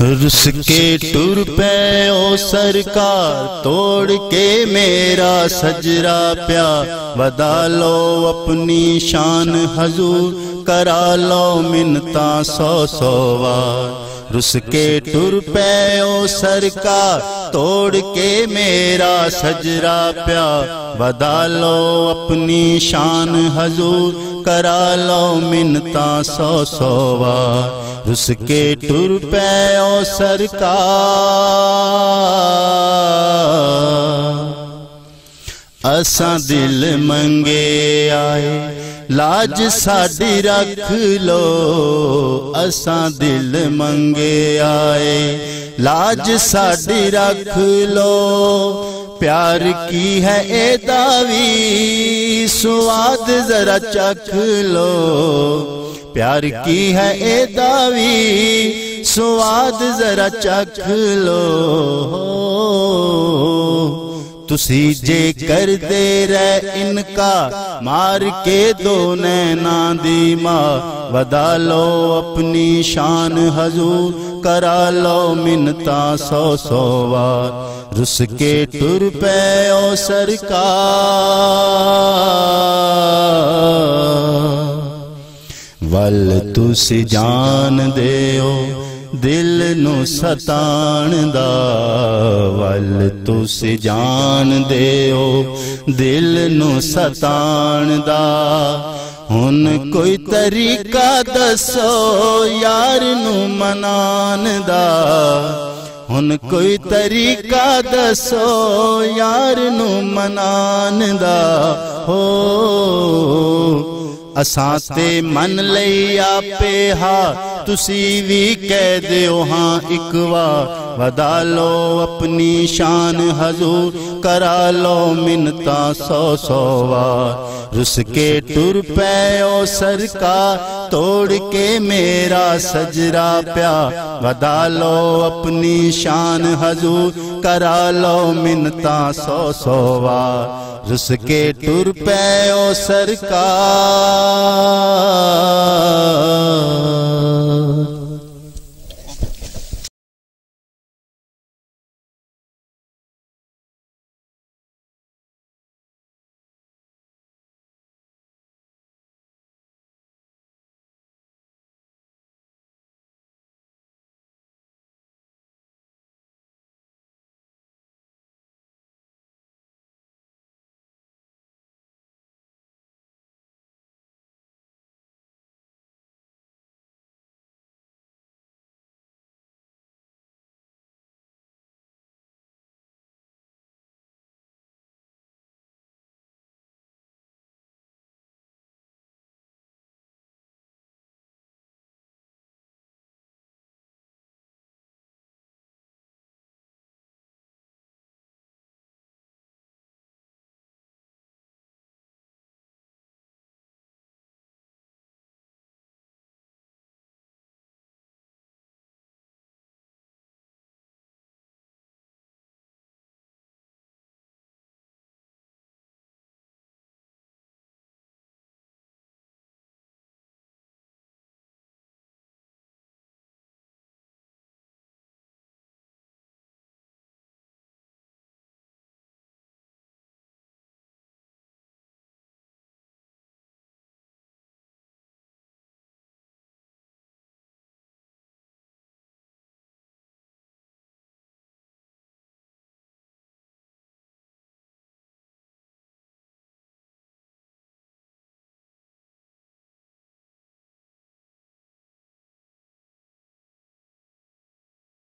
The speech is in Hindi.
रुस के टुर पे ओ सरकार, तोड़ के मेरा सजरा प्या बदा लो अपनी शान हजूर, करा लो मिनता सौ सौ रुस के टुर पे ओ सरकार, तोड़ के मेरा सजरा प्या बदा लो अपनी शान हजूर, करा लो मिनता सौ सौ उसके टुर पे ओ सरकार असा दिल मंगे आए, लाज साडी रख लो। असा दिल मंगे आए, लाज साडी रख लो। प्यार की है ए दावी, स्वाद जरा चख लो। प्यार की है ए दावी, स्वाद जरा चख लो। तुसी जे कर दे रहे इनका, मार के दो नैना दी माँ। बदा लो अपनी शान हजूर, करा लो मिनता सौ सौ बार रुस के टुर पे ओ सरकार। ਵੱਲ ਤੁਸੀਂ ਜਾਣਦੇ ਹੋ ਦਿਲ ਨੂੰ ਸਤਾਣ ਦਾ ਵੱਲ ਤੁਸੀਂ ਜਾਣਦੇ ਹੋ ਦਿਲ ਨੂੰ ਸਤਾਣ ਦਾ। ਹੁਣ ਕੋਈ ਤਰੀਕਾ ਦੱਸੋ ਯਾਰ ਨੂੰ ਮਨਾਨ ਦਾ। ਹੁਣ ਕੋਈ ਤਰੀਕਾ ਦੱਸੋ ਯਾਰ ਨੂੰ ਮਨਾਨ ਦਾ। ਹੋ असां मन लई आपे हा, तुसी भी कह दियो हाँ एक बार। वदा लो अपनी शान हजूर, करा लो मिनता सौ सौ बार। रुस के टुर पे ओ सरकार, तोड़ के मेरा सजरा प्या वदा लो अपनी शान हजूर, करा लो मिनता सौ सौ बार। तुर टुर पे ओ सरकार।